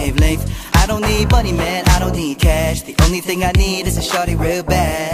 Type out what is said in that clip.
wavelength. I don't need money, man, I don't need cash. The only thing I need is a shawty real bad.